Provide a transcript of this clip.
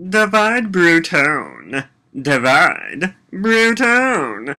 Divide Brutone. Divide Brutone.